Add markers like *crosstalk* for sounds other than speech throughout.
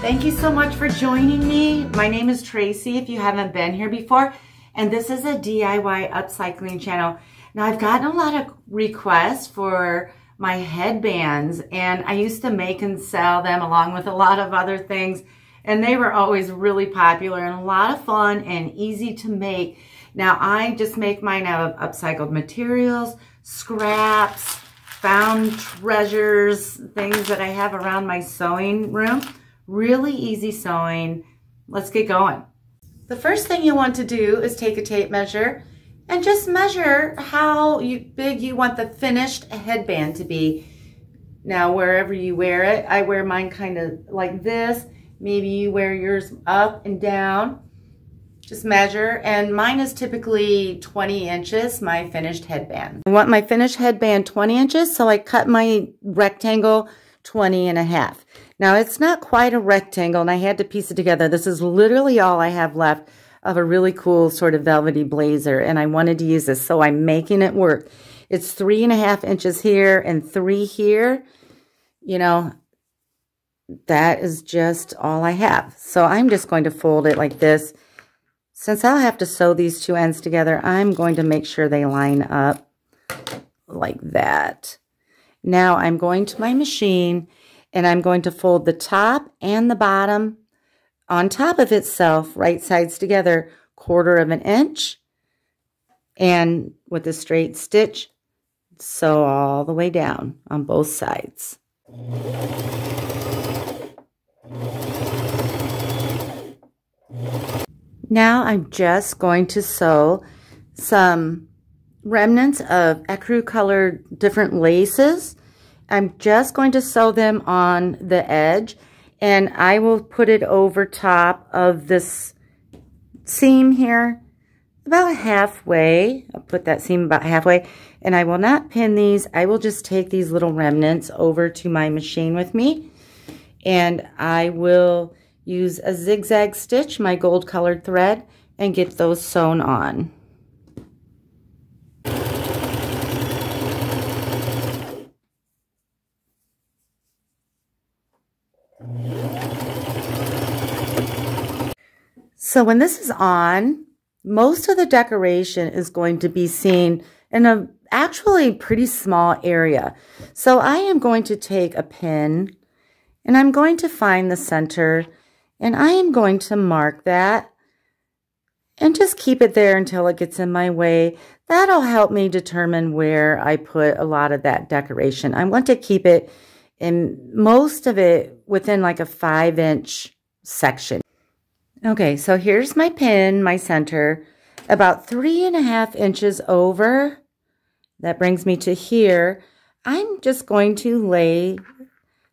Thank you so much for joining me. My name is Tracy if you haven't been here before, and this is a DIY upcycling channel. Now I've gotten a lot of requests for my headbands and I used to make and sell them along with a lot of other things and they were always really popular and a lot of fun and easy to make. Now I just make mine out of upcycled materials, scraps, found treasures, things that I have around my sewing room. Really easy sewing. Let's get going. The first thing you want to do is take a tape measure and just measure how you, big you want the finished headband to be. Now, wherever you wear it, I wear mine kind of like this. Maybe you wear yours up and down. Just measure, and mine is typically 20 inches, my finished headband. I want my finished headband 20 inches, so I cut my rectangle 20 and a half. Now, it's not quite a rectangle, and I had to piece it together. This is literally all I have left of a really cool sort of velvety blazer, and I wanted to use this, so I'm making it work. It's three and a half inches here and three here. You know, that is just all I have. So I'm just going to fold it like this. Since I'll have to sew these two ends together, I'm going to make sure they line up like that. Now I'm going to my machine and I'm going to fold the top and the bottom on top of itself, right sides together, quarter of an inch. And with a straight stitch, sew all the way down on both sides. Now I'm just going to sew some remnants of ecru colored different laces. I'm just going to sew them on the edge and I will put it over top of this seam here about halfway. I'll put that seam about halfway and I will not pin these. I will just take these little remnants over to my machine with me and I will use a zigzag stitch, my gold colored thread, and get those sewn on. So when this is on, most of the decoration is going to be seen in a actually pretty small area. So I am going to take a pin and I'm going to find the center and I am going to mark that and just keep it there until it gets in my way. That'll help me determine where I put a lot of that decoration. I want to keep it in most of it within like a five inch section. Okay, so here's my pin, my center, about three and a half inches over. That brings me to here. I'm just going to lay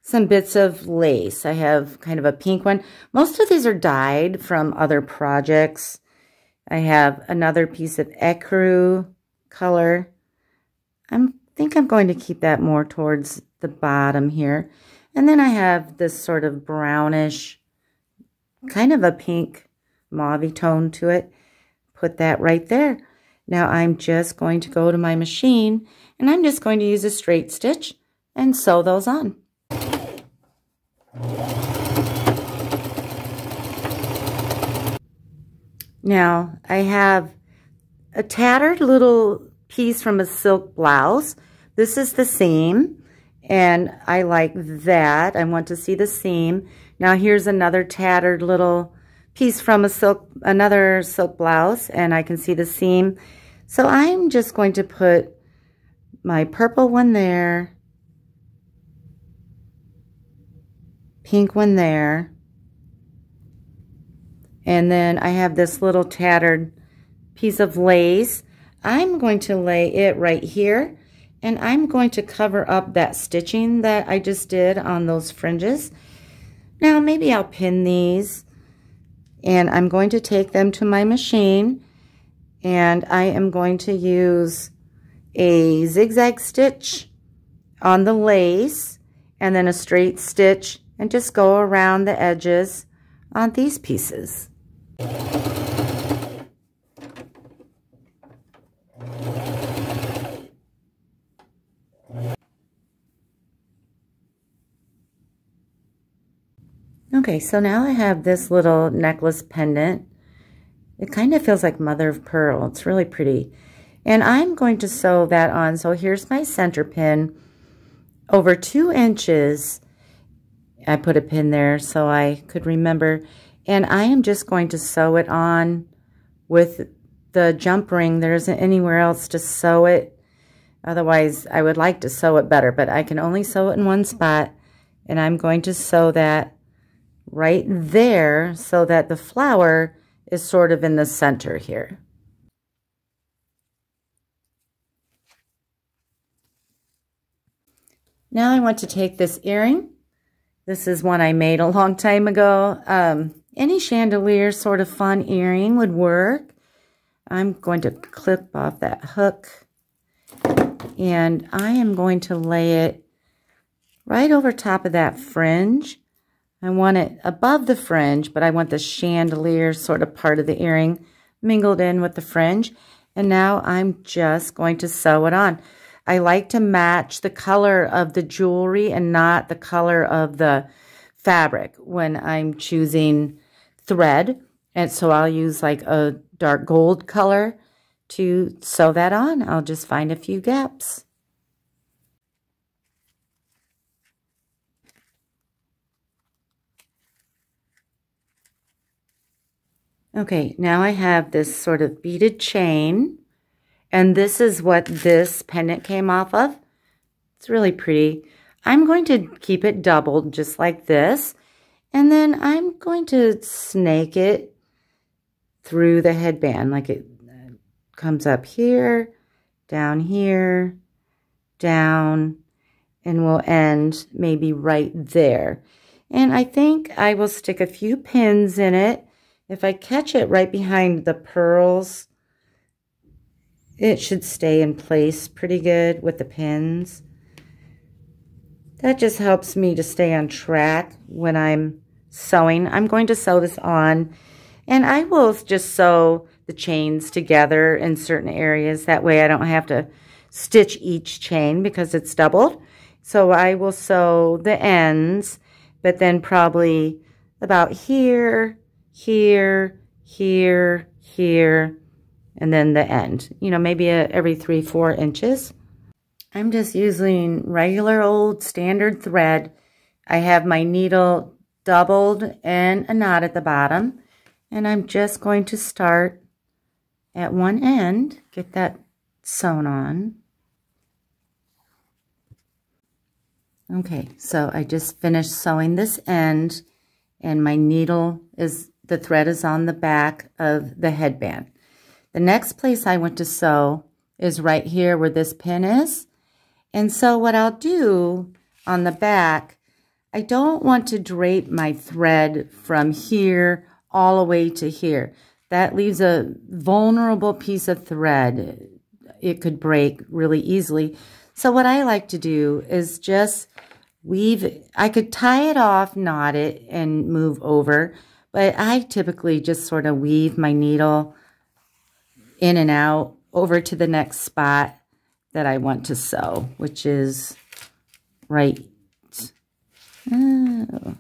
some bits of lace. I have kind of a pink one. Most of these are dyed from other projects. I have another piece of ecru color. I think I'm going to keep that more towards the bottom here. And then I have this sort of brownish kind of a pink mauve tone to it. Put that right there. Now I'm just going to go to my machine and I'm just going to use a straight stitch and sew those on. Now I have a tattered little piece from a silk blouse. This is the seam and I like that. I want to see the seam. Now here's another tattered little piece from a silk, another silk blouse, and I can see the seam. So I'm just going to put my purple one there, pink one there, and then I have this little tattered piece of lace. I'm going to lay it right here, and I'm going to cover up that stitching that I just did on those fringes. Now maybe I'll pin these and I'm going to take them to my machine and I am going to use a zigzag stitch on the lace and then a straight stitch and just go around the edges on these pieces. Okay, so now I have this little necklace pendant. It kind of feels like mother of pearl. It's really pretty. And I'm going to sew that on. So here's my center pin. Over two inches, I put a pin there so I could remember. And I am just going to sew it on with the jump ring. There isn't anywhere else to sew it. Otherwise, I would like to sew it better, but I can only sew it in one spot. And I'm going to sew that right there so that the flower is sort of in the center here. Now I want to take this earring. This is one I made a long time ago. Um, any chandelier sort of fun earring would work. I'm going to clip off that hook and I am going to lay it right over top of that fringe I want it above the fringe, but I want the chandelier sort of part of the earring mingled in with the fringe. And now I'm just going to sew it on. I like to match the color of the jewelry and not the color of the fabric when I'm choosing thread. And so I'll use like a dark gold color to sew that on. I'll just find a few gaps. Okay, now I have this sort of beaded chain. And this is what this pendant came off of. It's really pretty. I'm going to keep it doubled just like this. And then I'm going to snake it through the headband. Like it uh, comes up here, down here, down, and will end maybe right there. And I think I will stick a few pins in it if I catch it right behind the pearls, it should stay in place pretty good with the pins. That just helps me to stay on track when I'm sewing. I'm going to sew this on and I will just sew the chains together in certain areas. That way I don't have to stitch each chain because it's doubled. So I will sew the ends, but then probably about here here, here, here, and then the end. You know, maybe a, every three, four inches. I'm just using regular old standard thread. I have my needle doubled and a knot at the bottom. And I'm just going to start at one end, get that sewn on. Okay, so I just finished sewing this end and my needle is the thread is on the back of the headband. The next place I want to sew is right here where this pin is. And so what I'll do on the back, I don't want to drape my thread from here all the way to here. That leaves a vulnerable piece of thread. It could break really easily. So what I like to do is just weave, I could tie it off, knot it, and move over, but I typically just sort of weave my needle in and out over to the next spot that I want to sew, which is right, oh,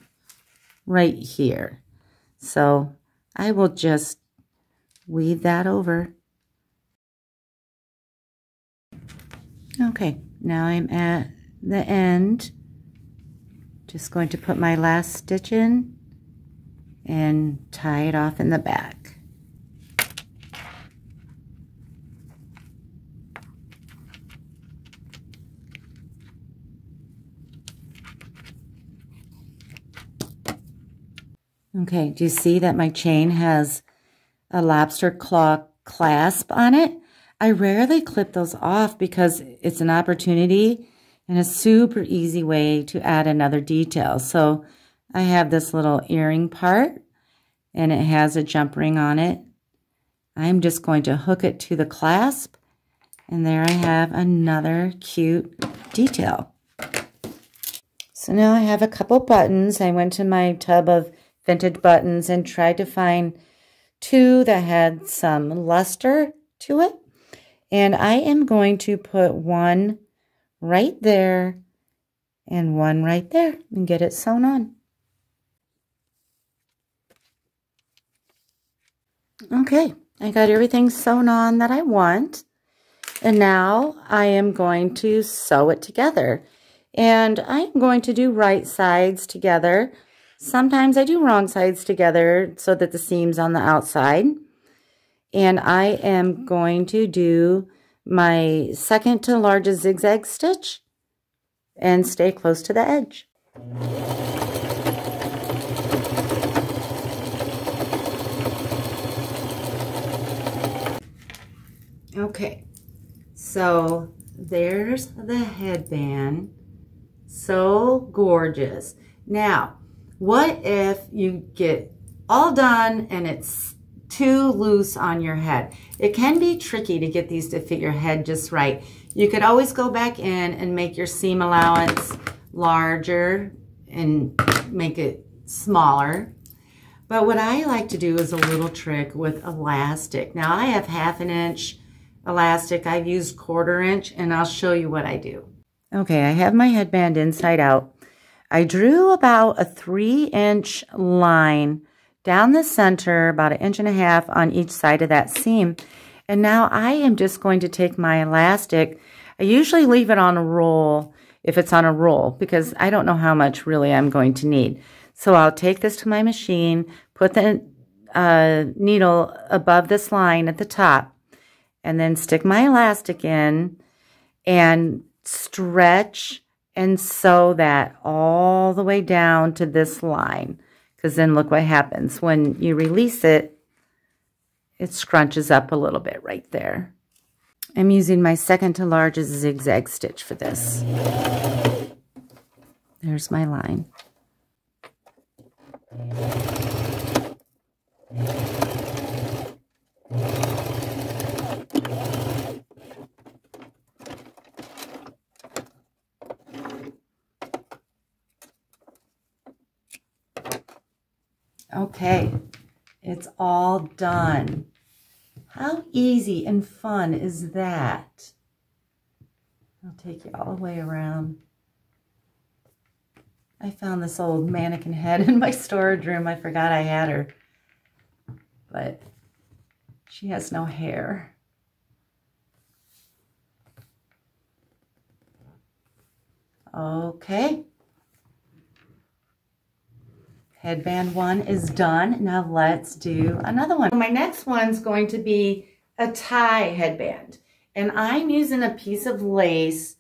right here. So I will just weave that over. Okay, now I'm at the end. Just going to put my last stitch in and tie it off in the back. Okay, do you see that my chain has a lobster claw clasp on it? I rarely clip those off because it's an opportunity and a super easy way to add another detail. So I have this little earring part and it has a jump ring on it. I'm just going to hook it to the clasp and there I have another cute detail. So now I have a couple buttons. I went to my tub of vintage buttons and tried to find two that had some luster to it. And I am going to put one right there and one right there and get it sewn on. Okay, I got everything sewn on that I want. And now I am going to sew it together. And I'm going to do right sides together. Sometimes I do wrong sides together so that the seam's on the outside. And I am going to do my second to largest zigzag stitch and stay close to the edge. Okay, so there's the headband. So gorgeous. Now, what if you get all done and it's too loose on your head? It can be tricky to get these to fit your head just right. You could always go back in and make your seam allowance larger and make it smaller. But what I like to do is a little trick with elastic. Now I have half an inch elastic. I've used quarter inch and I'll show you what I do. Okay, I have my headband inside out. I drew about a three inch line down the center, about an inch and a half on each side of that seam. And now I am just going to take my elastic. I usually leave it on a roll if it's on a roll because I don't know how much really I'm going to need. So I'll take this to my machine, put the uh, needle above this line at the top, and then stick my elastic in and stretch and sew that all the way down to this line. Because then look what happens. When you release it, it scrunches up a little bit right there. I'm using my second to largest zigzag stitch for this. There's my line. Okay, it's all done. How easy and fun is that? I'll take you all the way around. I found this old mannequin head in my storage room. I forgot I had her. But she has no hair. Okay. Headband one is done. Now let's do another one. My next one's going to be a tie headband. And I'm using a piece of lace.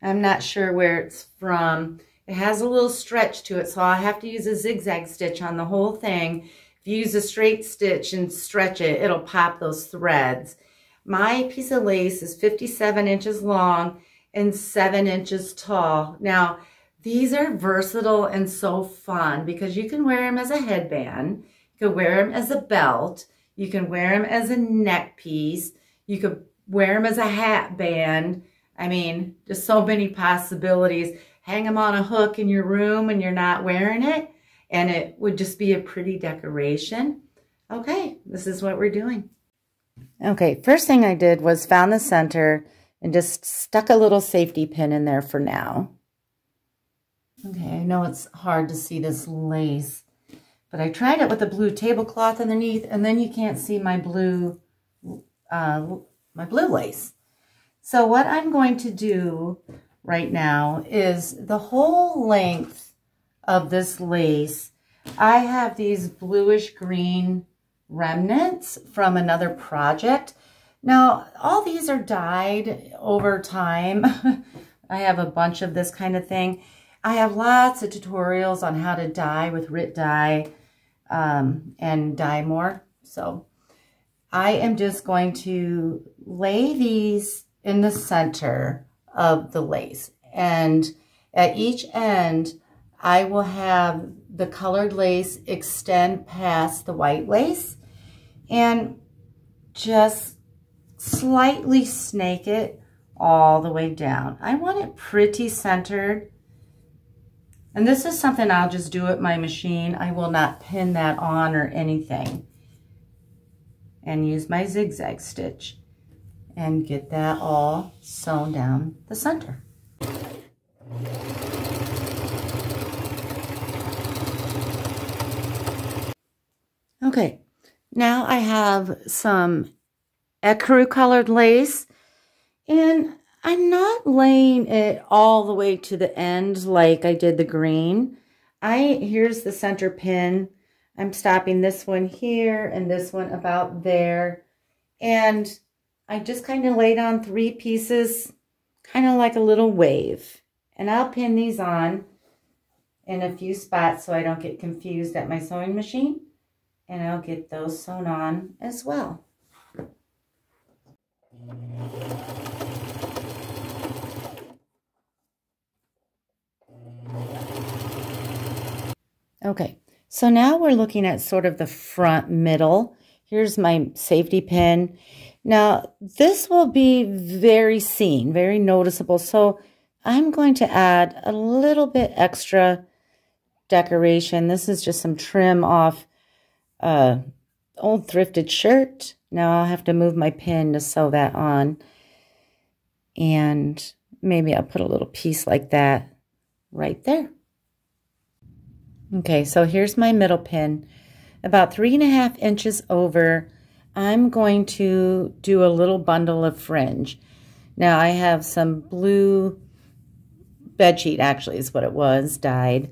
I'm not sure where it's from. It has a little stretch to it, so I have to use a zigzag stitch on the whole thing. If you use a straight stitch and stretch it, it'll pop those threads. My piece of lace is 57 inches long and 7 inches tall. Now, these are versatile and so fun because you can wear them as a headband. You can wear them as a belt. You can wear them as a neck piece. You could wear them as a hat band. I mean, just so many possibilities. Hang them on a hook in your room and you're not wearing it and it would just be a pretty decoration. Okay, this is what we're doing. Okay, first thing I did was found the center and just stuck a little safety pin in there for now. Okay, I know it's hard to see this lace, but I tried it with a blue tablecloth underneath, and then you can't see my blue, uh, my blue lace. So what I'm going to do right now is the whole length of this lace, I have these bluish green remnants from another project. Now, all these are dyed over time. *laughs* I have a bunch of this kind of thing. I have lots of tutorials on how to dye with RIT dye um, and Dyemore. So I am just going to lay these in the center of the lace. And at each end, I will have the colored lace extend past the white lace and just slightly snake it all the way down. I want it pretty centered and this is something I'll just do at my machine. I will not pin that on or anything. And use my zigzag stitch and get that all sewn down the center. Okay, Now I have some ecru colored lace and I'm not laying it all the way to the end like I did the green. I Here's the center pin. I'm stopping this one here and this one about there. And I just kind of laid on three pieces, kind of like a little wave. And I'll pin these on in a few spots so I don't get confused at my sewing machine. And I'll get those sewn on as well. Okay, so now we're looking at sort of the front middle. Here's my safety pin. Now, this will be very seen, very noticeable. So I'm going to add a little bit extra decoration. This is just some trim off uh, old thrifted shirt. Now I'll have to move my pin to sew that on. And maybe I'll put a little piece like that right there. Okay, so here's my middle pin. About three and a half inches over, I'm going to do a little bundle of fringe. Now I have some blue bedsheet, actually is what it was, dyed.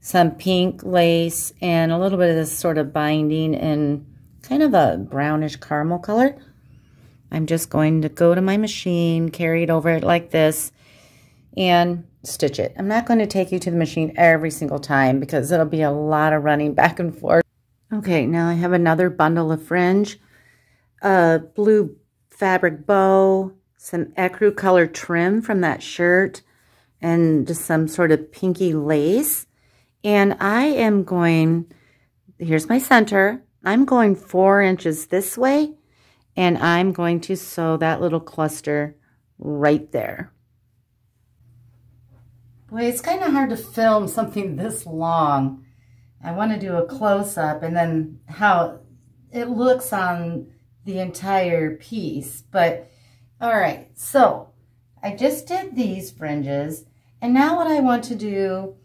Some pink lace and a little bit of this sort of binding in kind of a brownish caramel color. I'm just going to go to my machine, carry it over it like this, and stitch it. I'm not going to take you to the machine every single time because it'll be a lot of running *laughs* back and forth. Okay, now I have another bundle of fringe, a blue fabric bow, some ecru color trim from that shirt, and just some sort of pinky lace. And I am going, here's my center. I'm going four inches this way, and I'm going to sew that little cluster right there. It's kind of hard to film something this long. I want to do a close-up and then how it looks on the entire piece. But, all right, so I just did these fringes. And now what I want to do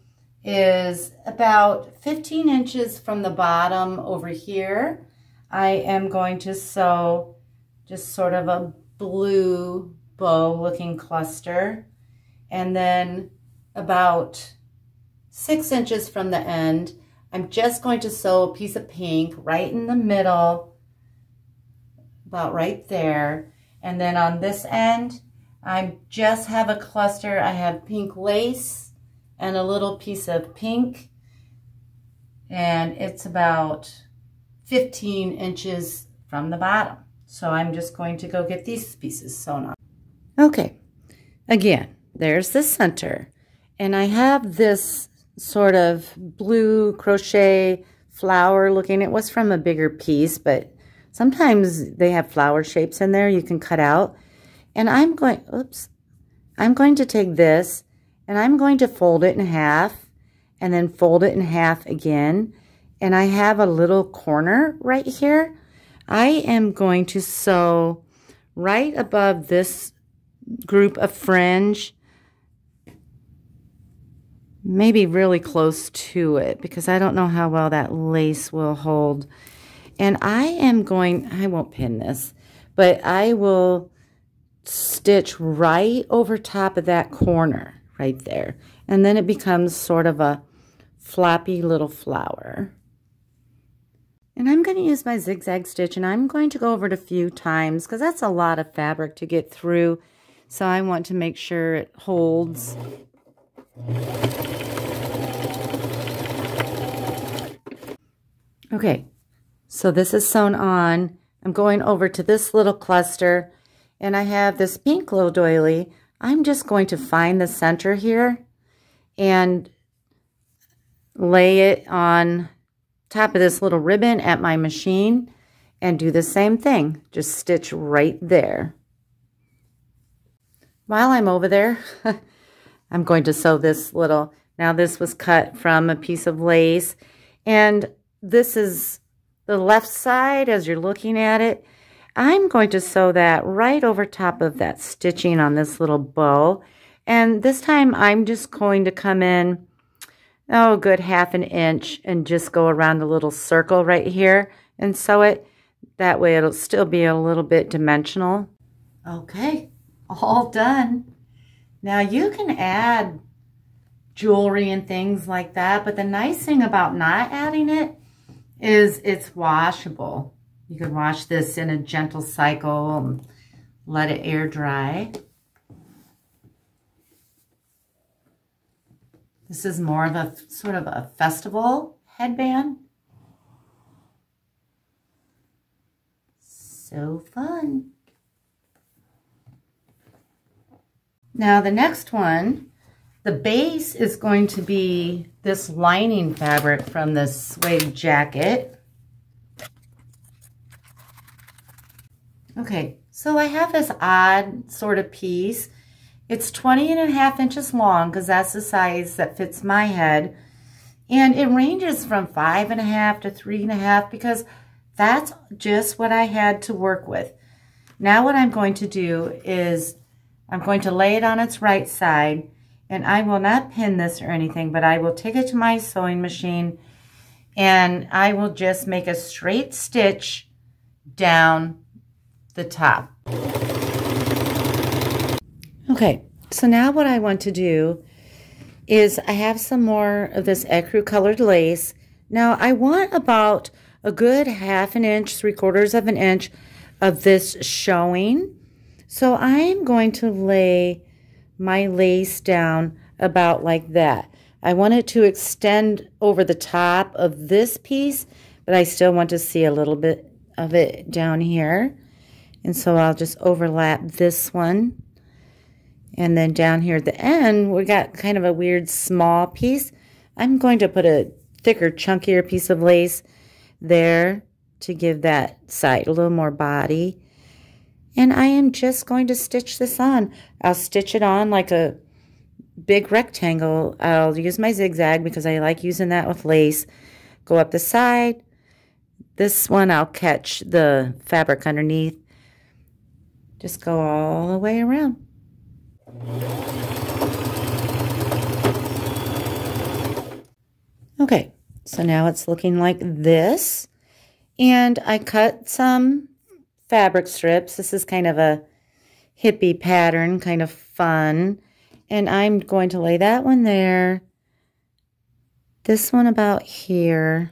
is about 15 inches from the bottom over here, I am going to sew just sort of a blue bow looking cluster. And then about six inches from the end, I'm just going to sew a piece of pink right in the middle, about right there. And then on this end, I just have a cluster. I have pink lace and a little piece of pink. And it's about 15 inches from the bottom. So I'm just going to go get these pieces sewn on. Okay, again, there's the center. And I have this sort of blue crochet flower looking. It was from a bigger piece, but sometimes they have flower shapes in there you can cut out. And I'm going, oops, I'm going to take this and I'm going to fold it in half and then fold it in half again. And I have a little corner right here. I am going to sew right above this group of fringe maybe really close to it because I don't know how well that lace will hold. And I am going, I won't pin this, but I will stitch right over top of that corner right there. And then it becomes sort of a floppy little flower. And I'm going to use my zigzag stitch and I'm going to go over it a few times because that's a lot of fabric to get through. So I want to make sure it holds Okay, so this is sewn on. I'm going over to this little cluster and I have this pink little doily. I'm just going to find the center here and lay it on top of this little ribbon at my machine and do the same thing. Just stitch right there. While I'm over there, *laughs* I'm going to sew this little, now this was cut from a piece of lace and this is the left side as you're looking at it. I'm going to sew that right over top of that stitching on this little bow. And this time I'm just going to come in, oh, good half an inch and just go around the little circle right here and sew it. That way it'll still be a little bit dimensional. Okay, all done. Now you can add jewelry and things like that, but the nice thing about not adding it is it's washable. You can wash this in a gentle cycle and let it air dry. This is more of a sort of a festival headband. So fun. Now the next one, the base is going to be this lining fabric from the suede jacket. Okay, so I have this odd sort of piece. It's 20 and a half inches long because that's the size that fits my head. And it ranges from five and a half to three and a half because that's just what I had to work with. Now what I'm going to do is I'm going to lay it on its right side and I will not pin this or anything, but I will take it to my sewing machine and I will just make a straight stitch down the top. Okay, so now what I want to do is I have some more of this ecru colored lace. Now I want about a good half an inch, three quarters of an inch of this showing. So I'm going to lay my lace down about like that. I want it to extend over the top of this piece, but I still want to see a little bit of it down here. And so I'll just overlap this one. And then down here at the end, we got kind of a weird small piece. I'm going to put a thicker, chunkier piece of lace there to give that side a little more body. And I am just going to stitch this on. I'll stitch it on like a big rectangle. I'll use my zigzag because I like using that with lace. Go up the side. This one I'll catch the fabric underneath. Just go all the way around. Okay, so now it's looking like this. And I cut some fabric strips. This is kind of a hippie pattern, kind of fun. And I'm going to lay that one there. This one about here.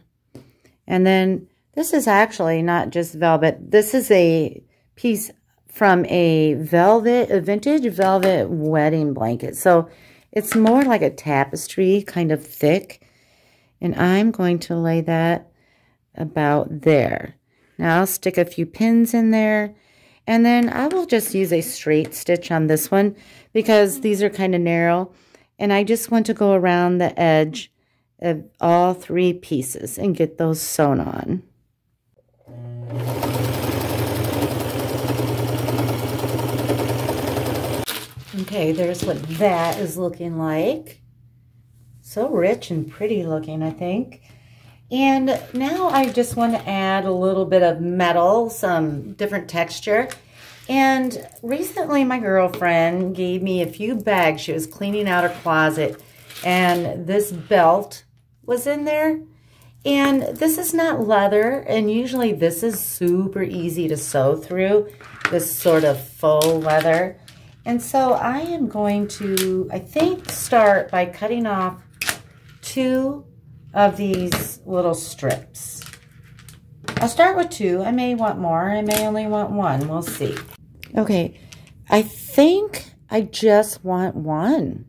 And then this is actually not just velvet. This is a piece from a velvet, a vintage velvet wedding blanket. So it's more like a tapestry, kind of thick. And I'm going to lay that about there. Now I'll stick a few pins in there. And then I will just use a straight stitch on this one because these are kind of narrow. And I just want to go around the edge of all three pieces and get those sewn on. Okay, there's what that is looking like. So rich and pretty looking, I think. And now I just want to add a little bit of metal, some different texture. And recently my girlfriend gave me a few bags. She was cleaning out her closet and this belt was in there. And this is not leather, and usually this is super easy to sew through, this sort of faux leather. And so I am going to, I think, start by cutting off two of these little strips. I'll start with two. I may want more. I may only want one. We'll see. Okay, I think I just want one.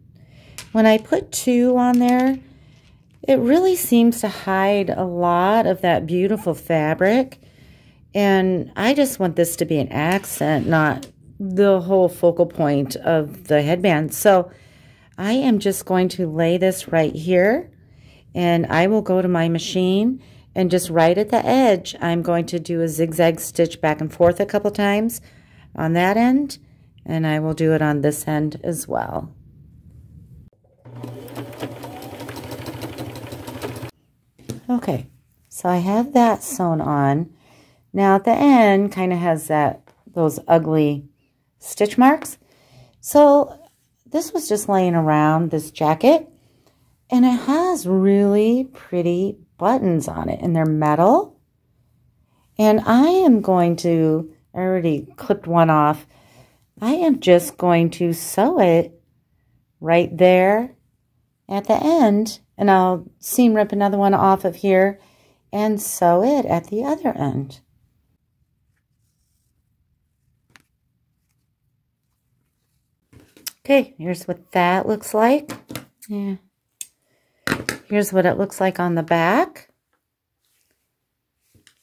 When I put two on there, it really seems to hide a lot of that beautiful fabric. And I just want this to be an accent, not the whole focal point of the headband. So I am just going to lay this right here and I will go to my machine and just right at the edge, I'm going to do a zigzag stitch back and forth a couple times on that end and I will do it on this end as well. Okay, so I have that sewn on. Now at the end kind of has that those ugly stitch marks. So this was just laying around this jacket and it has really pretty buttons on it and they're metal And I am going to, I already clipped one off. I am just going to sew it right there at the end. And I'll seam rip another one off of here and sew it at the other end. Okay, here's what that looks like. Yeah. Here's what it looks like on the back.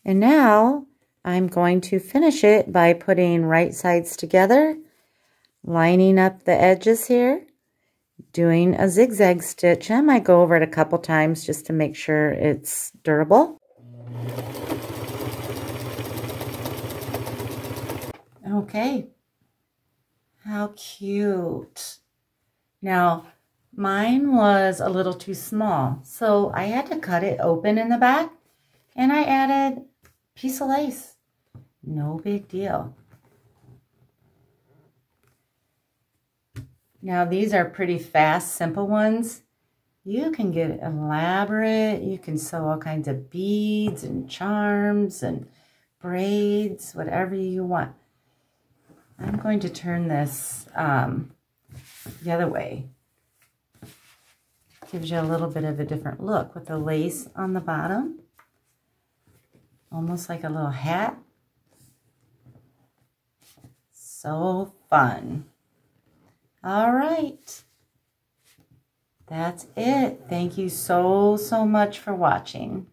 And now I'm going to finish it by putting right sides together, lining up the edges here, doing a zigzag stitch. I might go over it a couple times just to make sure it's durable. Okay. How cute. Now, mine was a little too small, so I had to cut it open in the back, and I added a piece of lace. No big deal. Now, these are pretty fast, simple ones. You can get elaborate. You can sew all kinds of beads and charms and braids, whatever you want. I'm going to turn this um, the other way. Gives you a little bit of a different look with the lace on the bottom. Almost like a little hat. So fun. All right. That's it. Thank you so, so much for watching.